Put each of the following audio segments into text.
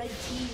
Red team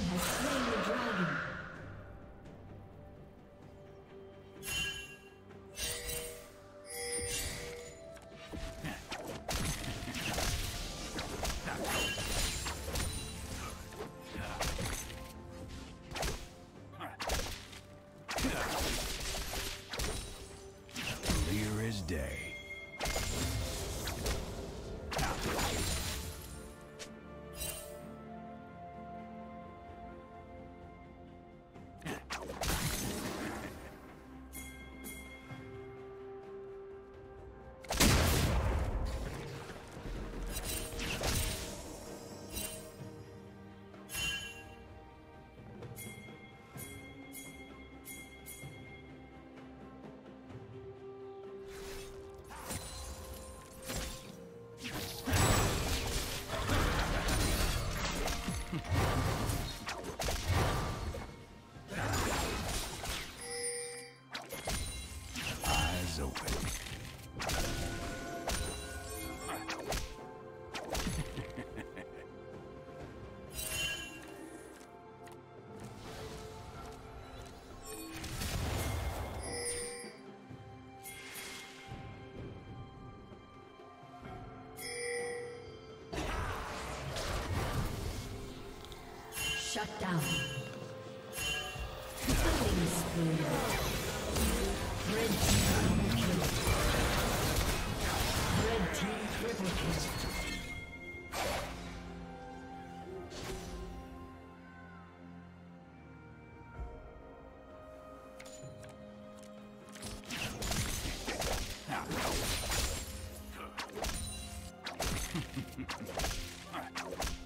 Shut down. Killing spree. Red team kill. Red team triple kill. No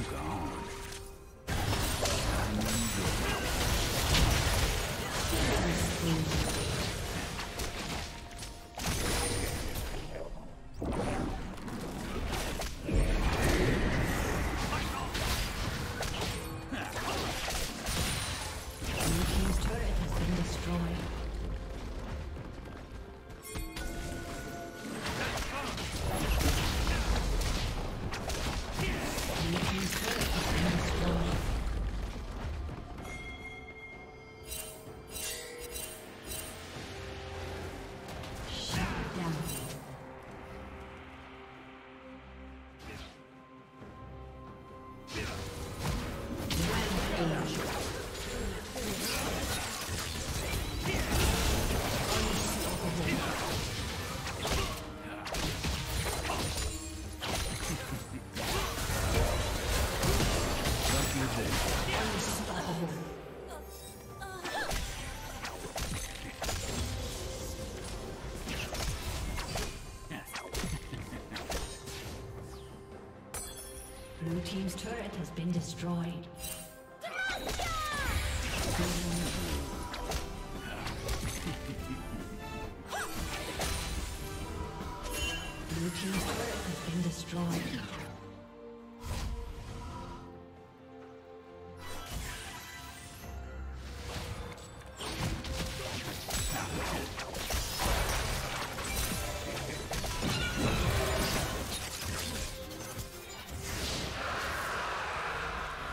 long gone.